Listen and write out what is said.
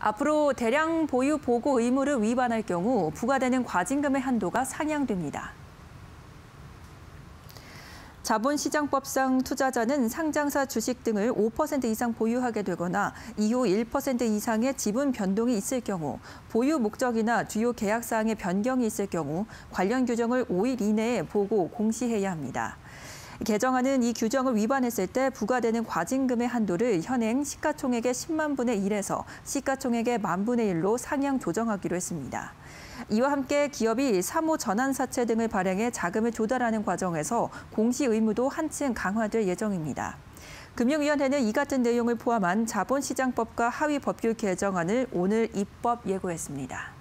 앞으로 대량 보유 보고 의무를 위반할 경우 부과되는 과징금의 한도가 상향됩니다. 자본시장법상 투자자는 상장사 주식 등을 5% 이상 보유하게 되거나 이후 1% 이상의 지분 변동이 있을 경우, 보유 목적이나 주요 계약 사항의 변경이 있을 경우 관련 규정을 5일 이내에 보고 공시해야 합니다. 개정안은 이 규정을 위반했을 때 부과되는 과징금의 한도를 현행 시가총액의 10만 분의 1에서 시가총액의 만 분의 1로 상향 조정하기로 했습니다. 이와 함께 기업이 사모 전환 사채 등을 발행해 자금을 조달하는 과정에서 공시 의무도 한층 강화될 예정입니다. 금융위원회는 이 같은 내용을 포함한 자본시장법과 하위 법규 개정안을 오늘 입법 예고했습니다.